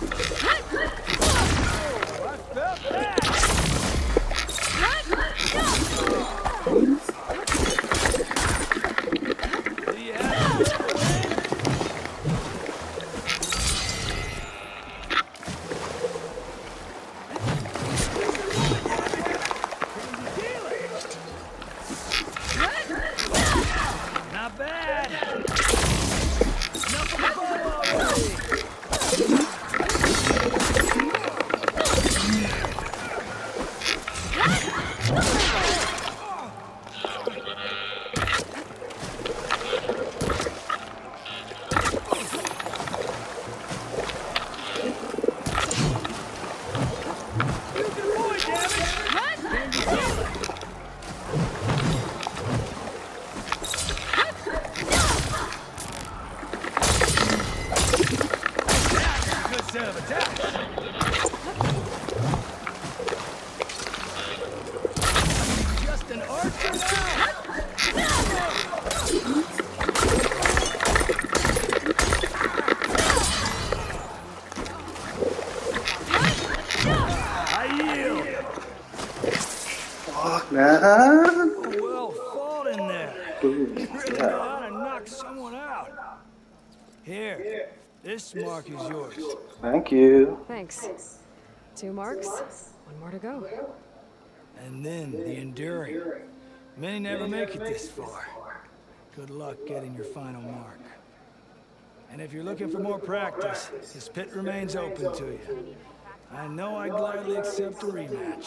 Not bad. Not bad. Where's the fight you promised? Oh, I felt that. Do you have it? Not bad. Enough of the ball already. Good boy, damn it. Good set of attacks. Just an archer now. I yield. Fuck, man. Well fought in there. Ooh, Really know yeah. how to knock someone out. Here, this mark is yours. Thank you. Thanks. Two marks, one more to go. And then the enduring. Many never make it this far. Good luck getting your final mark. And if you're looking for more practice, this pit remains open to you. I know I gladly accept a rematch.